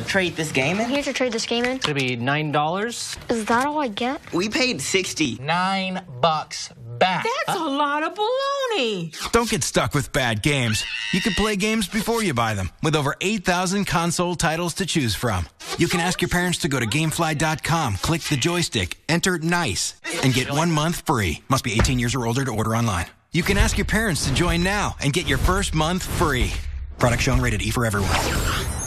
trade this game in? Here to trade this game in. It'll be nine dollars. Is that all I get? We paid 60. Nine bucks back. That's a lot of baloney. Don't get stuck with bad games. You can play games before you buy them with over 8,000 console titles to choose from. You can ask your parents to go to gamefly.com, click the joystick, enter NICE, and get one month free. Must be 18 years or older to order online. You can ask your parents to join now and get your first month free. Product shown rated E for everyone.